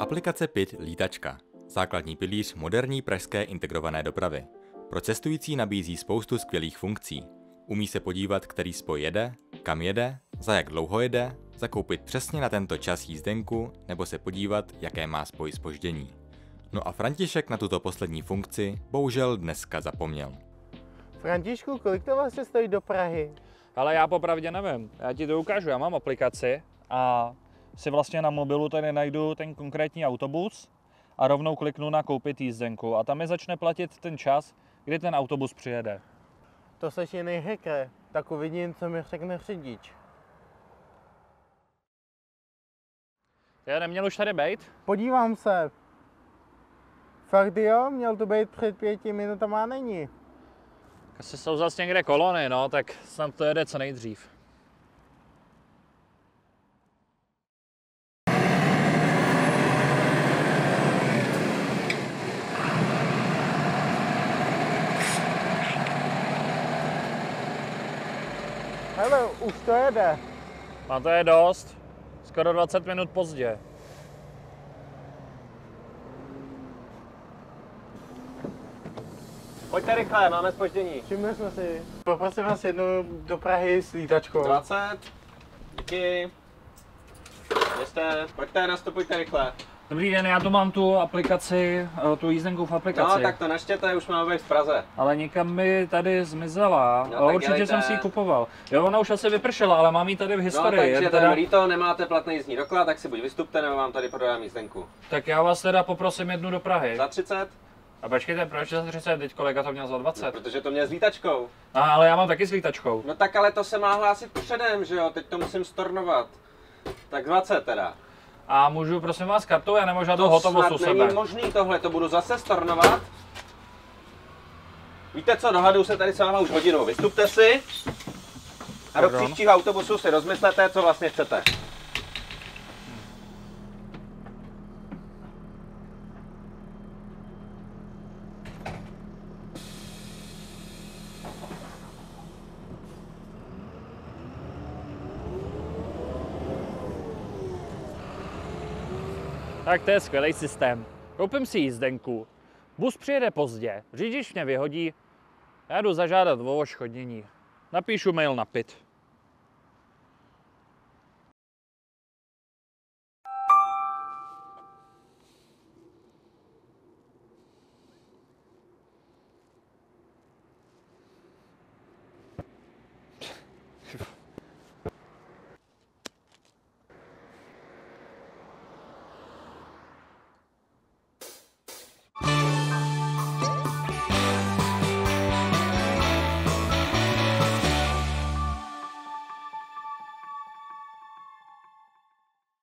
Aplikace PIT Lítačka. Základní pilíř moderní pražské integrované dopravy. Pro cestující nabízí spoustu skvělých funkcí. Umí se podívat, který spoj jede, kam jede, za jak dlouho jede, zakoupit přesně na tento čas jízdenku nebo se podívat, jaké má spoj spoždění. No a František na tuto poslední funkci bohužel dneska zapomněl. Františku, kolik to vlastně stojí do Prahy? Ale já popravdě nevím. Já ti to ukážu. Já mám aplikaci a si vlastně na mobilu tady najdu ten konkrétní autobus a rovnou kliknu na koupit jízdenku a tam mi začne platit ten čas, kdy ten autobus přijede. To seš jiný hacker, tak uvidím, co mi řekne řidič. Já neměl už tady být? Podívám se. Fakt jo, měl to být před pěti minutama a není. Asi jsou zase někde kolony, no, tak snad to jede co nejdřív. Hele, už to jede. A to je dost. Skoro 20 minut pozdě. Pojďte rychle, máme spoždění. Všimli jsme si. Poprosím vás jednu do Prahy s lítačkou. 20. Díky. Jste, pojďte, nastupujte rychle. Dobrý den, já tu mám tu aplikaci, eh, tu jízdenku v aplikaci. No, tak to naštěte, už máme být v Praze. Ale někam mi tady zmizela. No, No, tak Určitě dělejte. jsem si ji kupoval. Jo, ona už asi vypršela, ale mám ji tady v No, historii. takže Jen teda... líto, nemáte platný jízdní doklad, tak si buď vystupte, nebo vám tady prodám jízdenku. tak já vás teda poprosím jednu do Prahy. Za 30? A počkejte, proč za 30? Teď kolega to měl za 20. Protože to mě s lítačkou. A, ale já mám taky s lítačkou. No tak ale to se má hlásit předem, že jo, teď to musím stornovat. Tak 20 teda. A můžu prosím vás kartou, já nemůžu žádnou hotovost u sebe. není možný tohle, to budu zase stornovat. Víte co, dohaduju se tady s váma už hodinu. Vystupte si a do příštího autobusu si rozmyslete, co vlastně chcete. Tak to je skvělý systém. Koupím si jízdenku, bus přijede pozdě, řidič mě vyhodí, já jdu zažádat o oškodnění. Napíšu mail na pit.